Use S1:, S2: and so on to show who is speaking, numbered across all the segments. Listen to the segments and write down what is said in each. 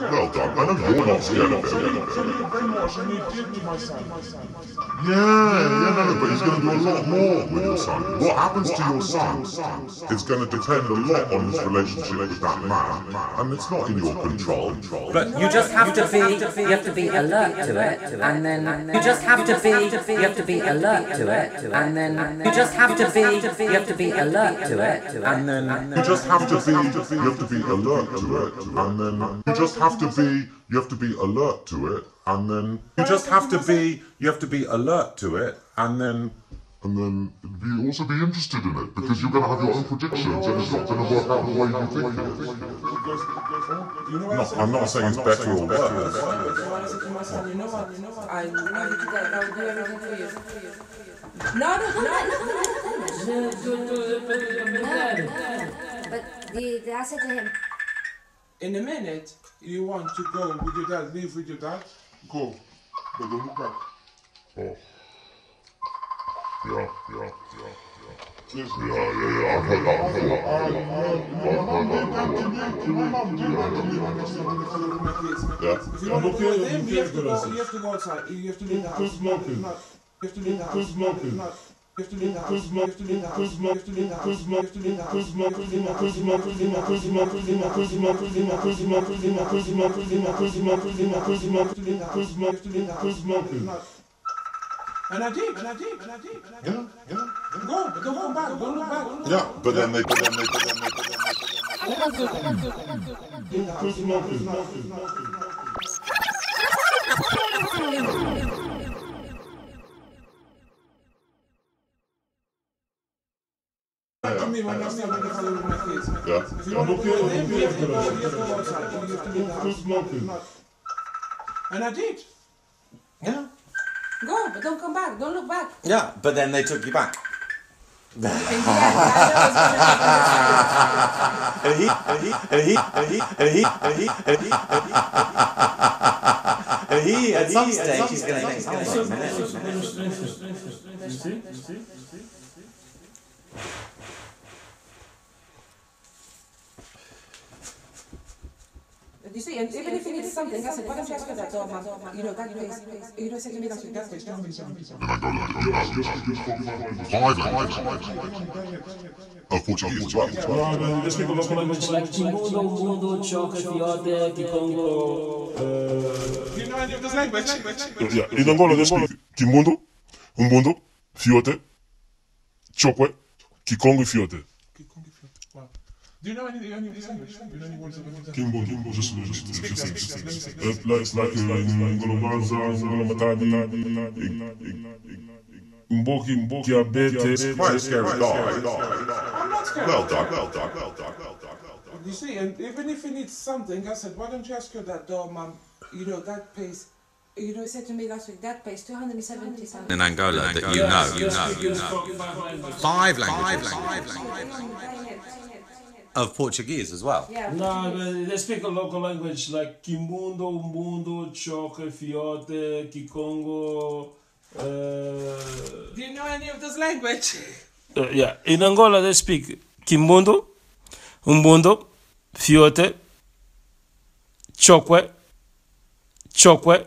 S1: Well done. I know you're not scared of
S2: Tell me,
S1: him.
S2: tell me the brainwash and you did to my son.
S1: Yeah, yeah, no, no, but he's going to do a lot more with your son. What happens to your son is going to depend a lot on his relationship with that man, and it's not in your control.
S3: But you just have to be, you have to be alert to it, and then you just have to be, you have to be alert to it, and then you just have to be, you have to be alert to it, and then
S1: You just have to be, you have to be alert to it, and then you just have to be, you have to be alert to it, and then you just have to be, you have to be alert to it, and then. And then be also be interested in it because you're going to have your own predictions and it's not going to work out the way you think it is.
S2: Because, you know I
S1: No,
S2: said?
S1: I'm not saying it's better or worse.
S4: So I to you know what? You know what? I know you did that. I will do everything for you. No, no, no, no, no, no.
S5: But the, the, I said to him,
S2: In a minute, you want to go with your dad, live with your dad, go. But don't look back.
S1: Oh. Yeah, yeah, yeah, yeah. Yeah, yeah, yeah. I've heard that. I've heard that. I've heard that. I've heard that.
S2: My mom did that to me when I said when I follow with my kids.
S1: Yeah.
S2: If you want to go with them, you have to go, you have to go outside. You have to leave the house. Not, not, you have to leave the house. Not, not, and I did. Yeah,
S1: yeah, yeah.
S2: Go, go, go back, go.
S1: Yeah, but then they, but then they, but then they, but then they. Thank you.
S2: I mean, when I say when I follow with my kids.
S1: Yeah.
S2: If you want to go with them, you have to go, you have to go outside. You have to leave the house. Not- And I did.
S3: yeah,
S4: Go, but don't come back. Don't look back.
S3: yeah. But then they took you back.
S4: And yeah, I
S3: And he, and he, and he, and he, and he, and he, and he, and he, at some stage, he's going to think, hold on a minute.
S4: But you see, and even if it is something, I said, why don't you ask for that dog. You know, that place, you know, second place, that's that place,
S6: don't be Mundo,
S2: mundo,
S1: čokaš. In Angola they Kimundo, Umbundo, Fiote, Chokwe, Kikongo, Fiote.
S2: Wow. Do you know any, any of this language? Do you know any words of it?
S1: Kimbo, Kimbo, just, just, just, just, just, just, uh, like, like, uh, Ngolobanza, Ngolomatadi, Mboki, Mboki, Abete. Quite a scary guy.
S2: I'm not scared.
S1: Well done, well done, well done, well done.
S2: You see, and even if you need something, I said, why don't you ask your that door, mom? You know, that pays.
S4: You know, said to me last week, that pays 270 pounds.
S7: in Angola that you know, you know, you know. Five languages of Portuguese as well.
S4: Yeah.
S6: no, they speak a local language like Kimundo, Umbundo, Choca, Fiote, Kikongo. Uh,
S2: Do you know any of those language?
S6: uh, yeah, in Angola they speak Kimbundo, Umbundo, Fiote, Chokwe, Chokwe,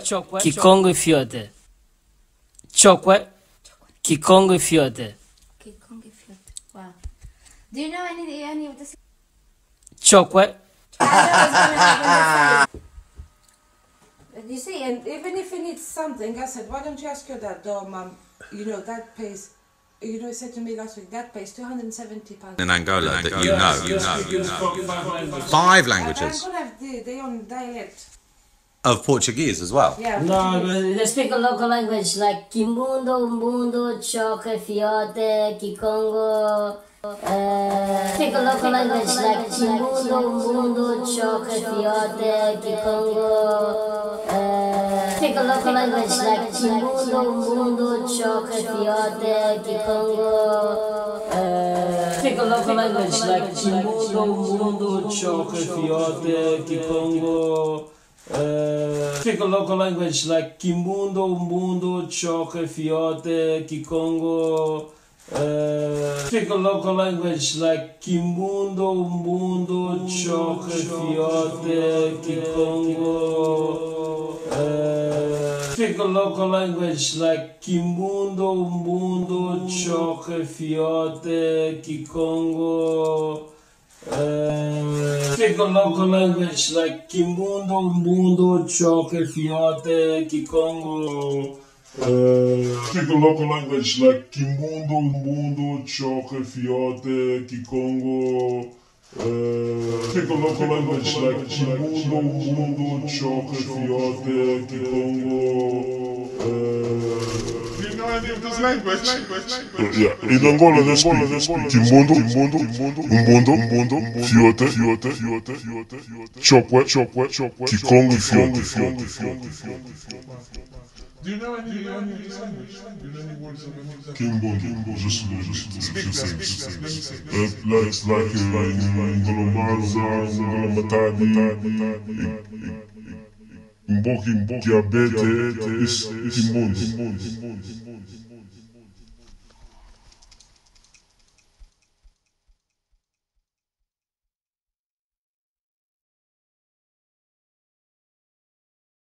S6: Kikongo e Fiongo, Chokwe, Kikongo e Fiongo, Kikongo
S5: Fiat. Wow. Do you know any, any of the
S6: Chokwe,
S4: You see, and even if you need something, I said, why don't you ask your that door, mom? You know, that pays. You know, he said to me last week, that pays 270 pounds.
S7: In Angola that you know, you know, you know. Five languages
S4: Angola have the, their own dialect.
S7: Of Portuguese as well.
S8: Yeah.
S4: No, but
S6: They speak a local language like Kimundo, Umbundo, Choque, Fiote, Kikongo. Uh, speak a local language like Kimundo, Umbundo, Choque, Fiote, Kikongo. Uh, speak a local language like Kimundo, Umbundo, Choque, Fiote, Kikongo. Uh, speak a local language like Kimundo, Umbundo, Choque, Fiote, Kikongo. Speak a local language like Kimundo, Umbundo, Choque, Fiote, Kikongo. Uh, speak a local language like Kimundo, Umbundo, Choque, Fiote, Kikongo. Uh, speak a local language like Kimundo, Umbundo, Choque, Fiote, Kikongo. Speak a local language like Kimundo, Umbundo, Choque, Fiote, Kikongo. Uh, speak a local language like Kimundo, Umbundo, Choque, Fiote, Kikongo. Uh, speak a local language like Kimundo, Umbundo, Choque, Fiote, Kikongo. Uh,
S2: Do you know?
S9: Yeah, in Angola they speak, speak Kimbondo, Kimbondo, Umbondo, Umbondo, Fiote, Fiote, Fiote, Fiote, Chokwe, Chokwe, Chokwe, Kikongo, Fiote, Fiote, Fiote, Fiote.
S2: Do you know any, any of this language? Do you know any words of of that?
S9: Kimbondo, just little, just a
S2: Speak them,
S9: things.
S2: speak. Let me see.
S9: Uh, like, like, uh, Ngolomaza, Ngolomatadi, Mboki, Mboki, Abete, is Kimbondo.